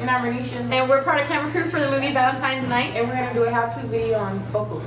and I'm Raneisha. And we're part of camera crew for the movie Valentine's Night. And we're gonna do a how-to video on focal.